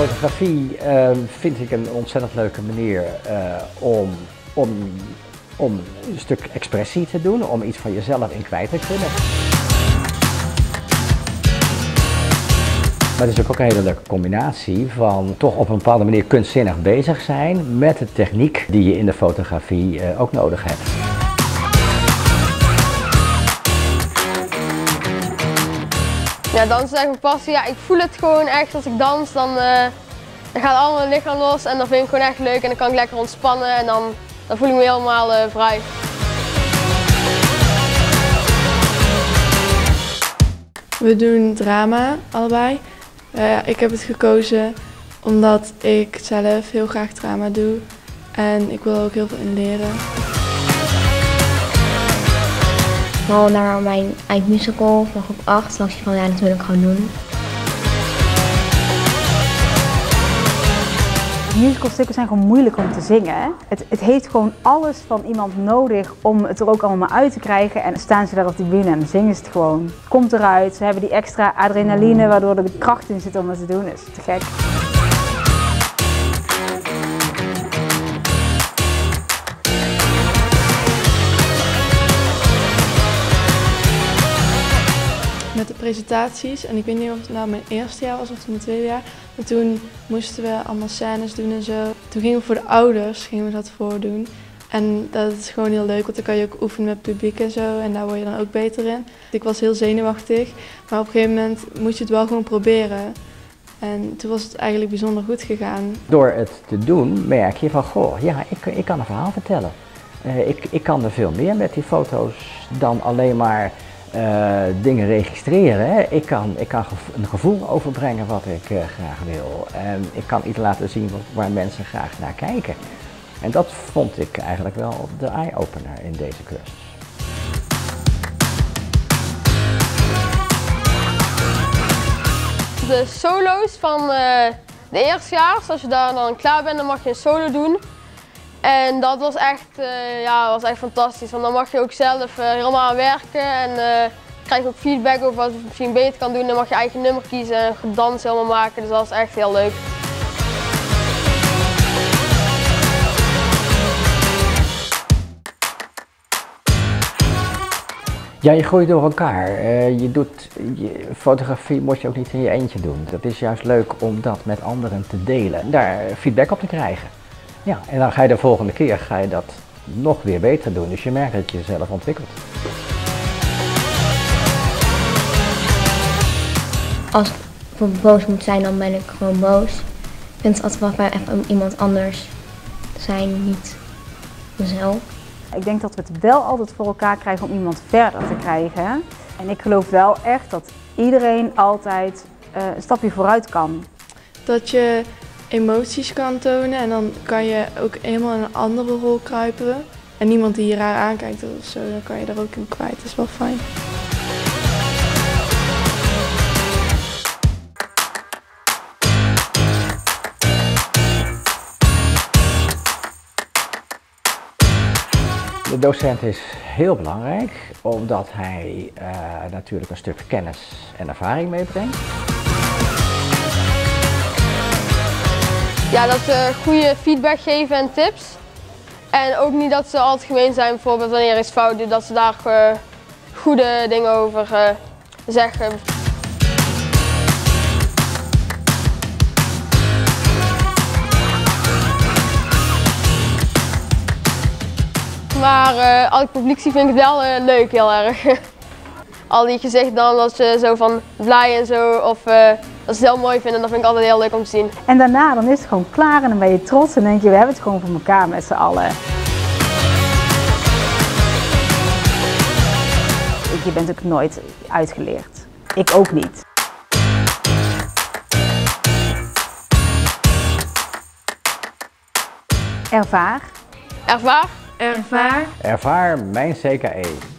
Fotografie uh, vind ik een ontzettend leuke manier uh, om, om, om een stuk expressie te doen, om iets van jezelf in kwijt te kunnen. Maar het is ook een hele leuke combinatie van toch op een bepaalde manier kunstzinnig bezig zijn met de techniek die je in de fotografie uh, ook nodig hebt. Ja, dansen is echt mijn passie. Ja, ik voel het gewoon echt als ik dans, dan, uh, dan gaat al mijn lichaam los en dan vind ik gewoon echt leuk en dan kan ik lekker ontspannen en dan, dan voel ik me helemaal uh, vrij. We doen drama allebei. Uh, ik heb het gekozen omdat ik zelf heel graag drama doe en ik wil er ook heel veel in leren. Naar mijn eindmusical van groep 8 dacht je van ja, dat wil ik gewoon doen. Musicalstukken zijn gewoon moeilijk om te zingen. Het, het, heeft gewoon alles van iemand nodig om het er ook allemaal uit te krijgen. En staan ze daar op die bühne en zingen ze het gewoon. Komt eruit, ze hebben die extra adrenaline waardoor er de kracht in zit om het te doen. Dat is te gek. Presentaties. En ik weet niet of het nou mijn eerste jaar was of mijn tweede jaar. Maar toen moesten we allemaal scènes doen en zo. Toen gingen we voor de ouders gingen we dat voordoen. En dat is gewoon heel leuk, want dan kan je ook oefenen met publiek en zo. En daar word je dan ook beter in. Ik was heel zenuwachtig, maar op een gegeven moment moet je het wel gewoon proberen. En toen was het eigenlijk bijzonder goed gegaan. Door het te doen merk je van, goh, ja, ik, ik kan een verhaal vertellen. Uh, ik, ik kan er veel meer met die foto's dan alleen maar uh, dingen registreren. Ik kan, ik kan een gevoel overbrengen wat ik uh, graag wil. En ik kan iets laten zien waar mensen graag naar kijken. En dat vond ik eigenlijk wel de eye-opener in deze cursus. De solo's van uh, de eerstejaars, als je daar dan klaar bent, dan mag je een solo doen. En dat was echt, uh, ja, was echt fantastisch, want dan mag je ook zelf uh, helemaal aan werken en uh, krijg je ook feedback over wat je misschien beter kan doen. Dan mag je eigen nummer kiezen en dans helemaal maken, dus dat was echt heel leuk. Ja, je gooit door elkaar. Je doet, fotografie moet je ook niet in je eentje doen. Het is juist leuk om dat met anderen te delen, daar feedback op te krijgen. Ja, en dan ga je de volgende keer ga je dat nog weer beter doen. Dus je merkt dat je jezelf ontwikkelt. Als ik boos moet zijn, dan ben ik gewoon boos. Ik vind het altijd wel fijn even iemand anders zijn, niet mezelf. Ik denk dat we het wel altijd voor elkaar krijgen om iemand verder te krijgen. En ik geloof wel echt dat iedereen altijd uh, een stapje vooruit kan. Dat je emoties kan tonen en dan kan je ook helemaal in een andere rol kruipen. En niemand die je raar aankijkt of zo, dan kan je daar ook in kwijt. Dat is wel fijn. De docent is heel belangrijk omdat hij uh, natuurlijk een stuk kennis en ervaring meebrengt. Ja, dat ze goede feedback geven en tips. En ook niet dat ze altijd gemeen zijn, bijvoorbeeld wanneer iets fout doet, dat ze daar uh, goede dingen over uh, zeggen. Maar uh, als ik publiek zie vind ik het wel leuk heel erg. Al die gezichten dan, dat ze zo van blij en zo, of dat ze het heel mooi vinden. Dat vind ik altijd heel leuk om te zien. En daarna dan is het gewoon klaar en dan ben je trots en denk je we hebben het gewoon voor elkaar met z'n allen. Je bent ook nooit uitgeleerd. Ik ook niet. Ervaar. Ervaar. Ervaar. Ervaar mijn CKE.